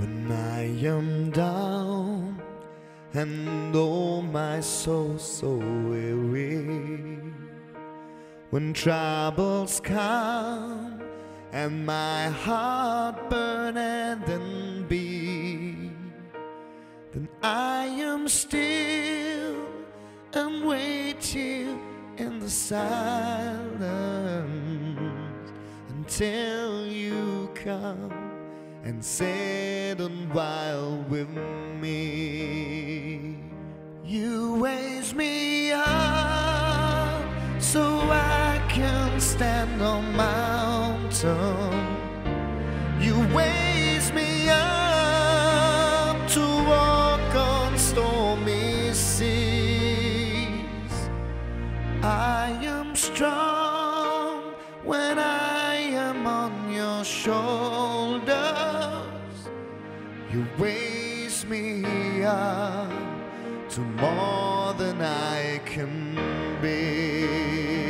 When I am down and oh my soul so weary, when troubles come and my heart burneth and be, then I am still and waiting in the silence until you come and sit a while with me. You raise me up so I can stand on mountain. You raise me up to walk on stormy seas. I am strong when I am on your shoulders. You raise me up to more than I can be.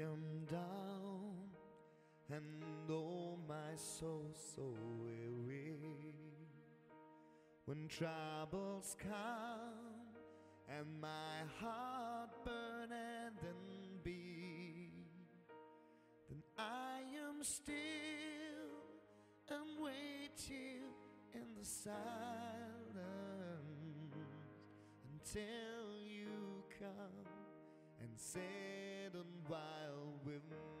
Am down and oh my soul so weary, when troubles come and my heart burneth and be, then I'm still and waiting in the silence until you come sand and wild wind.